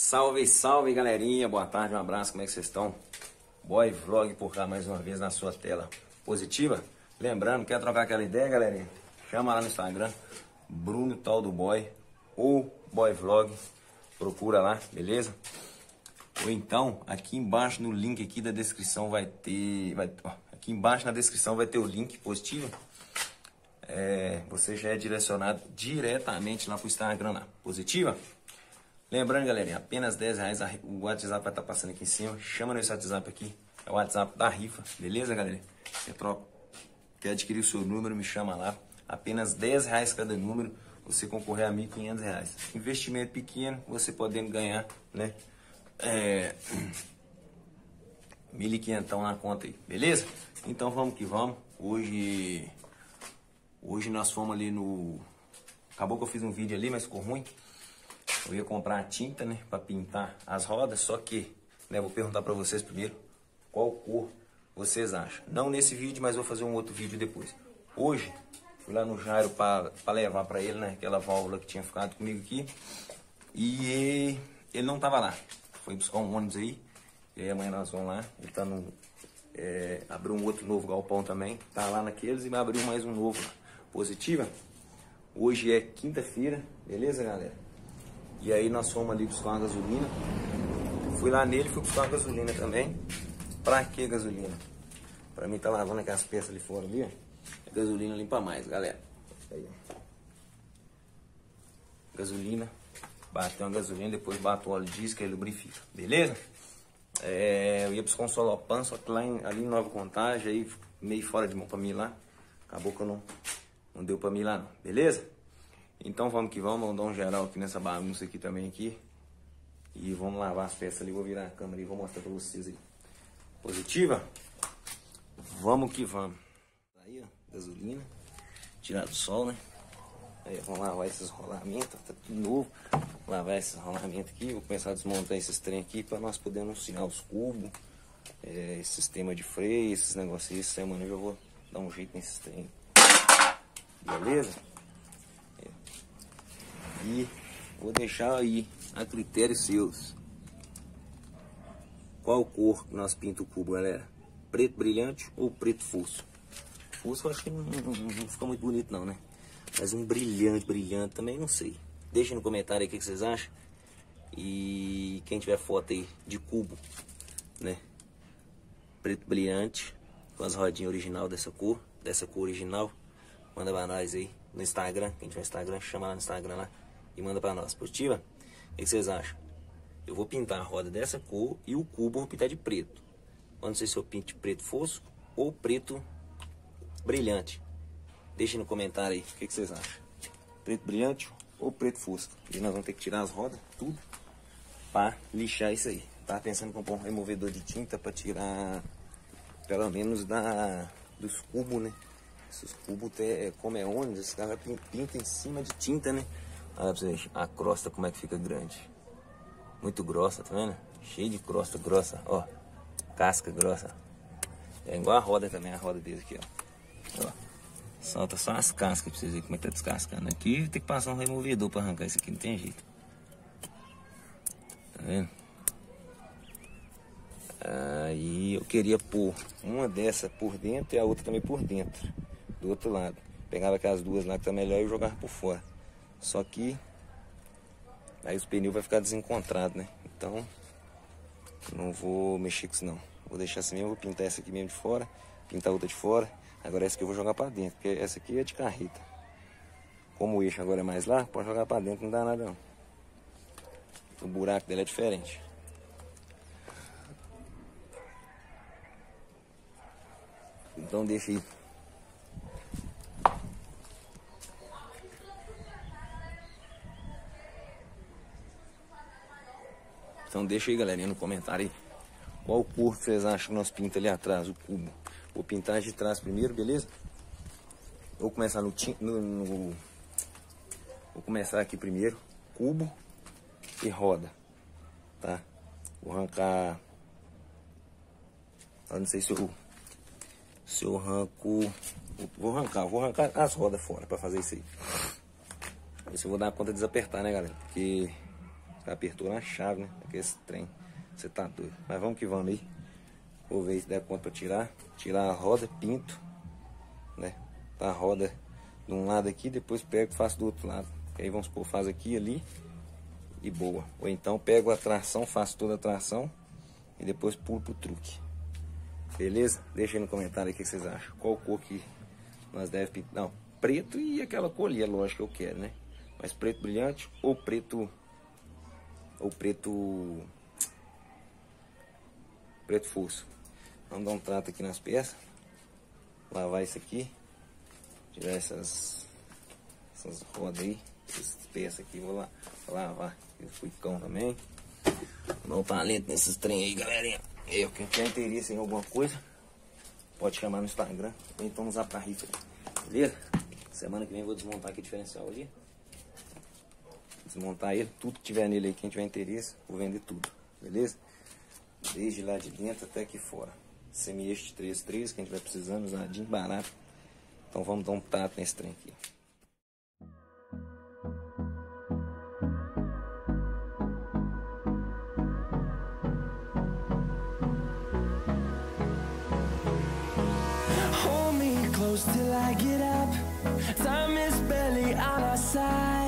Salve, salve galerinha, boa tarde, um abraço, como é que vocês estão? Boy Vlog por cá mais uma vez na sua tela positiva. Lembrando, quer trocar aquela ideia, galerinha? Chama lá no Instagram, Bruno Tal do Boy ou Boy Vlog, procura lá, beleza? Ou então, aqui embaixo no link aqui da descrição vai ter, vai, ó, aqui embaixo na descrição vai ter o link positivo. É, você já é direcionado diretamente lá pro Instagram lá, positiva? Lembrando, galerinha, apenas 10 reais o WhatsApp vai estar tá passando aqui em cima. Chama nesse WhatsApp aqui. É o WhatsApp da rifa, beleza, galera? Você troca. Quer adquirir o seu número, me chama lá. Apenas 10 reais cada número, você concorrer a 1.500 reais. Investimento pequeno, você podendo ganhar, né? É... 1.500 na conta aí, beleza? Então vamos que vamos. Hoje... Hoje nós fomos ali no... Acabou que eu fiz um vídeo ali, mas ficou ruim. Eu ia comprar a tinta, né, para pintar as rodas, só que, né, vou perguntar para vocês primeiro qual cor vocês acham. Não nesse vídeo, mas vou fazer um outro vídeo depois. Hoje, fui lá no Jairo para levar para ele, né, aquela válvula que tinha ficado comigo aqui. E ele não tava lá. Foi buscar um ônibus aí. E aí amanhã nós vamos lá. Ele tá no. É, abriu um outro novo galpão também. Tá lá naqueles e abriu mais um novo. Positiva. Hoje é quinta-feira, beleza, galera? E aí nós fomos ali buscar uma gasolina. Fui lá nele, fui buscar uma gasolina também. Pra que gasolina? Pra mim tá lavando aquelas peças ali fora ali, ó. Gasolina limpa mais, galera. Aí. Gasolina. Bateu uma gasolina, depois bato o óleo diesel, que lubrifica. Beleza? É, eu ia buscar um solopan, só que lá em, ali em Nova Contagem, aí meio fora de mão pra mim lá. Acabou que eu não, não deu pra mim lá não. Beleza? Então vamos que vamos, vamos dar um geral aqui nessa bagunça aqui também aqui. E vamos lavar as peças ali, vou virar a câmera e vou mostrar pra vocês aí. Positiva? Vamos que vamos. Aí, ó, gasolina. Tirar do sol, né? Aí, vamos lavar esses rolamentos, tá tudo novo. Lavar esses rolamentos aqui, vou começar a desmontar esses trem aqui para nós podermos anunciar os cubos. É, sistema de freio, esses negócios aí, semana eu já vou dar um jeito nesses trem. Beleza? E vou deixar aí a critério seus. Qual cor que nós pinta o cubo, galera? Preto brilhante ou preto fosco? Fosco eu acho que não, não, não, fica muito bonito não, né? Mas um brilhante, brilhante também não sei. Deixa no comentário aí o que vocês acham. E quem tiver foto aí de cubo, né? Preto brilhante, com as rodinhas original dessa cor, dessa cor original. Manda pra nós aí no Instagram. Quem tiver Instagram, chama lá no Instagram lá e manda para nós. Positiva? O que vocês acham? Eu vou pintar a roda dessa cor e o cubo eu vou pintar de preto. Eu não sei se eu pinto de preto fosco ou preto brilhante. Deixe no comentário aí o que, vocês acham. Preto brilhante ou preto fosco. E nós vamos ter que tirar as rodas, tudo, para lixar isso aí. Tava pensando em comprar um removedor de tinta para tirar pelo menos da, dos cubos, né? Esses cubos, como é ônibus, esse cara pinta em cima de tinta, né? Olha pra vocês, a crosta como é que fica grande. Muito grossa, tá vendo? Cheio de crosta grossa, ó. Casca grossa. É igual a roda também, a roda dele aqui, ó. ó. Solta só as cascas pra vocês verem como é que tá descascando. Aqui tem que passar um removedor pra arrancar isso aqui, não tem jeito. Tá vendo? Aí eu queria pôr uma dessa por dentro e a outra também por dentro. Do outro lado. Pegava aquelas duas lá que tá melhor e jogava por fora. Só que aí os pneus vai ficar desencontrado, né? Então não vou mexer com isso não. Vou deixar assim mesmo, vou pintar essa aqui mesmo de fora, pintar outra de fora. Agora essa aqui eu vou jogar para dentro, porque essa aqui é de carreta. Como o eixo agora é mais lá, pode jogar para dentro, não dá nada não. O buraco dela é diferente. Então deixa aí Então deixa aí, galerinha, no comentário aí. Qual cor vocês acham que nós pintamos ali atrás, o cubo. Vou pintar de trás primeiro, beleza? Vou começar no, no, no... Vou começar aqui primeiro, cubo e roda, tá? Vou arrancar... Eu não sei se eu... Se eu arranco... Vou arrancar, vou arrancar as rodas fora pra fazer isso aí. Se eu vou dar conta de desapertar, né, galera? Porque apertou na chave, né? Aquele trem. Você tá doido. Mas vamos que vamos aí. Vou ver se der conta pra tirar. Tirar a roda, pinto. Né? Tá a roda de um lado aqui, depois pego e faço do outro lado. Aí vamos supor, faz aqui ali e boa. Ou então pego a tração, faço toda a tração e depois pulo pro truque. Beleza? Deixa aí no comentário o que vocês acham. Qual cor que nós devemos pintar. Não, preto e aquela cor ali, é lógico que eu quero, né? Mas preto brilhante ou preto... Ou preto... Preto fosco. Vamos dar um trato aqui nas peças. Lavar isso aqui. Tirar essas... Essas rodas aí. Essas peças aqui. Vou lá lavar. Esse cuicão também. Dá um talento nesses trem aí, galerinha. Eu, quem tiver interesse em alguma coisa, pode chamar no Instagram. Ou então usar pra rifa. Beleza? Semana que vem eu vou desmontar aqui o diferencial ali. Desmontar ele, tudo que tiver nele aí, quem tiver interesse, vou vender tudo. Beleza? Desde lá de dentro até aqui fora. Semi-este 33, quem tiver precisando, usadinho, barato. Então vamos dar um tato nesse trem aqui. till I get up Time is barely on our side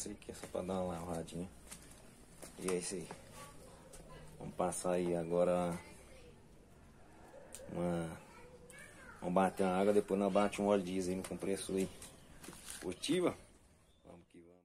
passei aqui só pra dar uma lavadinha. E é isso aí. Vamos passar aí agora uma. Vamos bater a água, depois nós bate um óleo diesel aí no compressor aí. Curtiva? Vamos que vamos.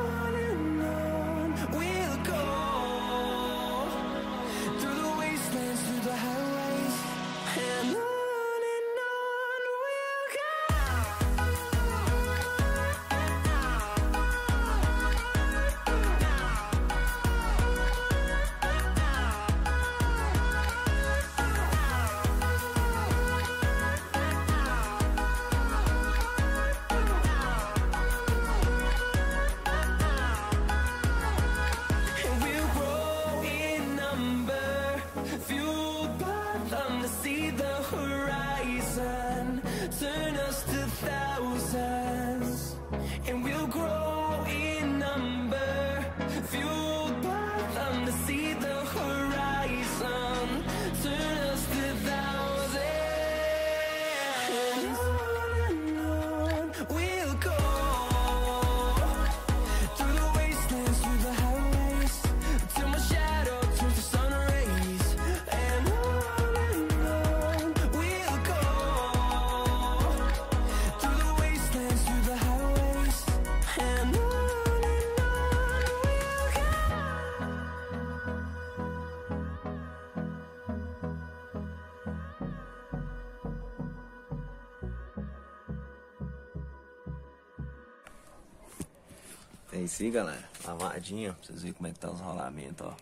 É isso aí, galera. Lavadinha, pra vocês verem como é que tá os rolamentos, ó.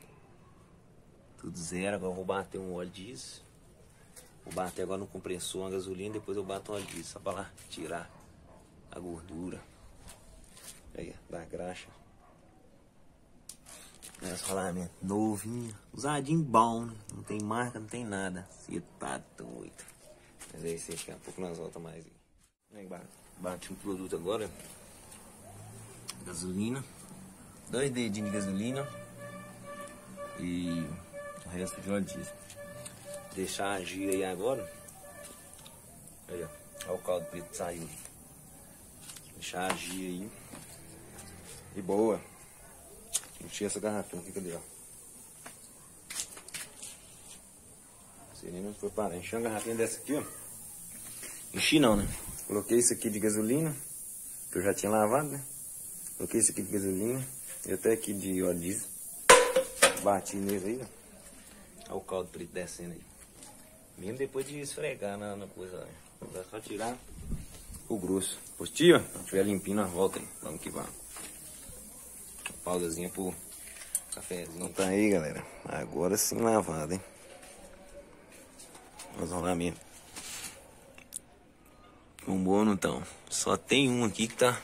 Tudo zero. Agora eu vou bater um óleo disso. Vou bater agora no compressor, uma gasolina, depois eu bato um óleo disso, só pra lá tirar a gordura. Aí, da graxa. Esse rolamento novinho, usadinho bom, né? Não tem marca, não tem nada. Você tá doido. Mas é isso aí, daqui a pouco nós voltamos mais bate um produto agora. Gasolina. Dois dedinhos de gasolina. E o resto de óleo diesel. Deixar agir aí agora. Aí, ó. Olha o caldo preto saiu. Deixar agir aí. E boa. Enchi essa garrafinha aqui, cadê, ó? Não foi parar. Enchi uma garrafinha dessa aqui, ó. Enchi não, né? Coloquei isso aqui de gasolina, que eu já tinha lavado, né? Coloquei isso aqui de gasolina e até aqui de óleo diesel. Bati nele aí, ó. Olha o caldo preto descendo aí. Mesmo depois de esfregar na, na coisa, né? Só tirar o grosso. Positivo? Se tiver limpinho, nós volta aí. Vamos que vamos pausazinha pro cafezinho. Então tá aí, galera. Agora sim lavado, hein? Os rolamentos. Um bom não tão. Só tem um aqui que tá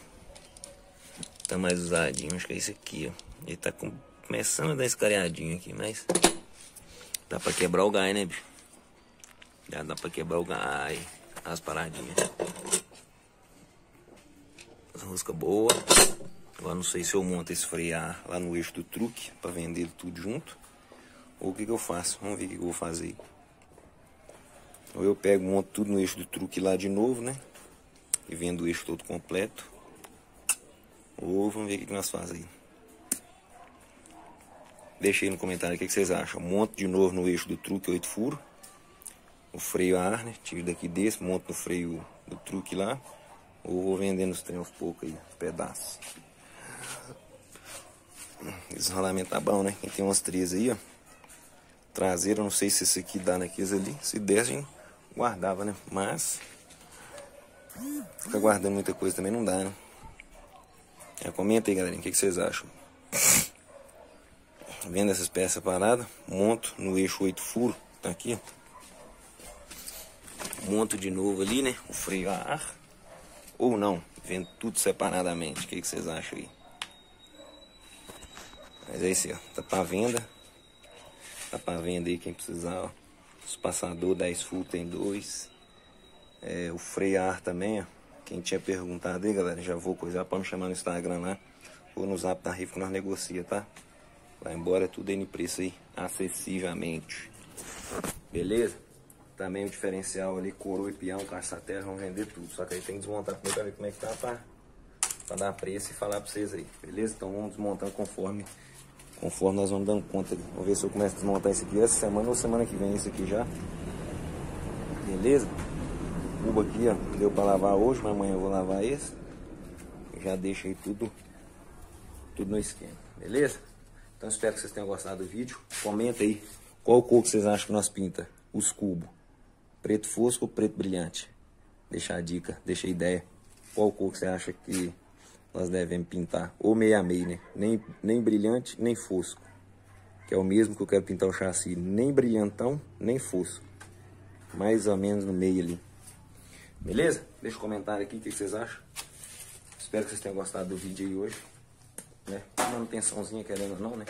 tá mais usadinho. Acho que é esse aqui, ó. Ele tá com... começando a dar escareadinho aqui, mas dá pra quebrar o gás, né, bicho? Já dá pra quebrar o gás. As paradinhas. As rosca boa. Agora não sei se eu monto esse frear lá no eixo do truque para vender tudo junto. Ou o que, que eu faço? Vamos ver o que, que eu vou fazer. Ou eu pego, monto tudo no eixo do truque lá de novo, né? E vendo o eixo todo completo. Ou vamos ver o que, nós fazemos aí. Deixa aí no comentário o que, vocês acham. Monto de novo no eixo do truque 8 furos. O freio ar, né? Tiro daqui desse, monto no freio do truque lá. Ou vou vendendo os trem aos poucos aí, pedaços. Esse rolamento tá bom, né? tem umas três aí, ó. Traseira, não sei se esse aqui dá naqueles ali. Se desse, a gente guardava, né? Mas... Ficar guardando muita coisa também não dá, né? É, comenta aí, galerinha, o que, que vocês acham? Vendo essas peças paradas, monto no eixo 8 furo, tá aqui, ó. Monto de novo ali, né? O freio a ar. Ou não, vendo tudo separadamente. O que, que vocês acham aí? Mas é isso aí, ó. Tá pra venda. Tá pra venda aí quem precisar, ó. Os passador 10 full tem dois. É, o freio ar também, ó. Quem tinha perguntado aí, galera, já vou coisar. Pode me chamar no Instagram lá. Ou no zap da Rifa que nós negocia, tá? Vai embora é tudo no preço aí, acessivamente. Beleza? Também o diferencial ali, coroa e peão, caça-terra, vão vender tudo. Só que aí tem que desmontar primeiro pra ver como é que tá pra, pra dar preço e falar pra vocês aí. Beleza? Então vamos desmontando conforme Conforme nós vamos dando conta. Vou ver se eu começo a desmontar isso aqui essa semana ou semana que vem isso aqui já. Beleza? Cubo aqui, ó, deu para lavar hoje, mas amanhã eu vou lavar esse. Já deixo aí tudo, tudo no esquema. Beleza? Então espero que vocês tenham gostado do vídeo. Comenta aí qual cor que vocês acham que nós pinta os cubos. Preto fosco ou preto brilhante? Deixa a dica, deixa a ideia. Qual cor que você acha que nós devemos pintar ou meia meia, né? Nem, nem brilhante, nem fosco. Que é o mesmo que eu quero pintar o chassi, nem brilhantão, nem fosco. Mais ou menos no meio ali. Beleza? Deixa um comentário aqui o que vocês acham. Espero que vocês tenham gostado do vídeo aí hoje. Né? Manutençãozinha, querendo ou não, né?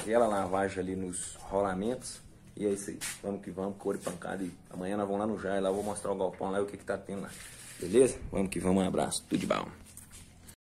Aquela lavagem ali nos rolamentos. E é isso aí. Vamos que vamos, cor e pancada. E amanhã nós vamos lá no Jai, lá eu vou mostrar o galpão lá e o que, que tá tendo lá. Beleza? Vamos que vamos, um abraço. Tudo de bom.